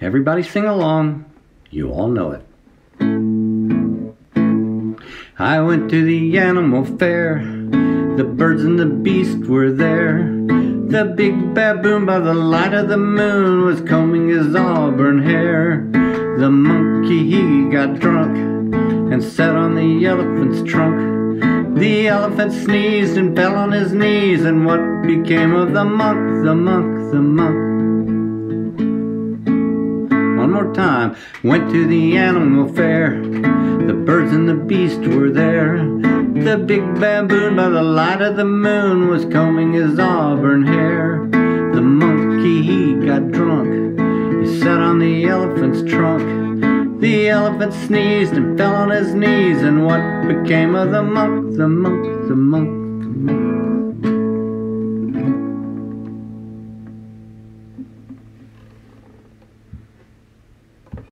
Everybody sing along. You all know it. I went to the animal fair. The birds and the beast were there. The big baboon by the light of the moon was combing his auburn hair. The monkey he got drunk and sat on the elephant's trunk. The elephant sneezed and fell on his knees, and what became of the monk, the monk, the monk? One more time, went to the animal fair. The birds and the beast were there. The big baboon by the light of the moon was combing his auburn hair. The monkey he got drunk. He sat on the elephant's trunk. The elephant sneezed and fell on his knees. And what became of the monk, the monk, the monk?